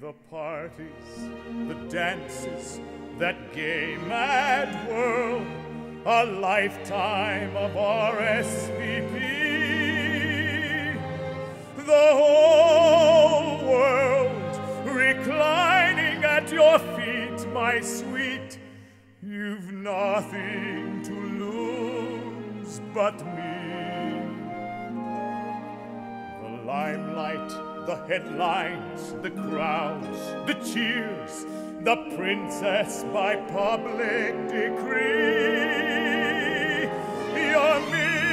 the parties, the dances, that gay mad world, a lifetime of RSVP. The whole world reclining at your feet, my sweet. You've nothing to lose but me. The limelight, the headlines, the crowds, the cheers, the princess by public decree. Your midnight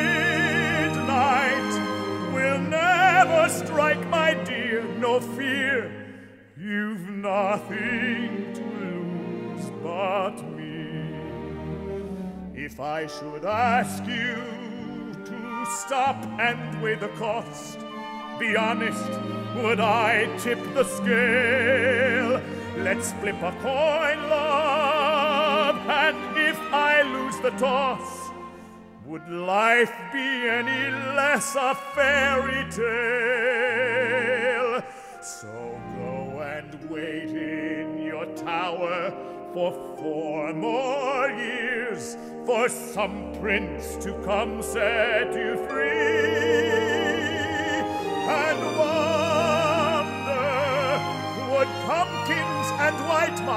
will never strike, my dear, no fear. You've nothing to lose but me. If I should ask you to stop and weigh the cost, be honest, would I tip the scale? Let's flip a coin, love, and if I lose the toss, would life be any less a fairy tale? So go and wait in your tower for four more years for some prince to come set you free.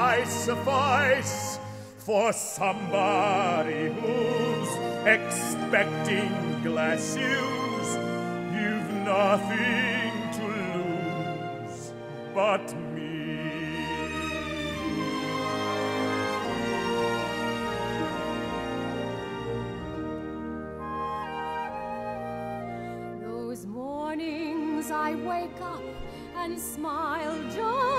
Mice suffice for somebody who's expecting glass shoes? You've nothing to lose but me. Those mornings I wake up and smile, just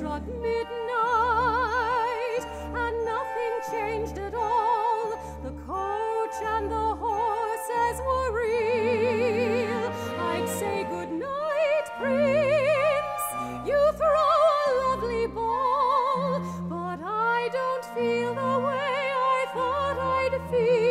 struck midnight, and nothing changed at all. The coach and the horses were real. I'd say good night, Prince. You throw a lovely ball, but I don't feel the way I thought I'd feel.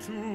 to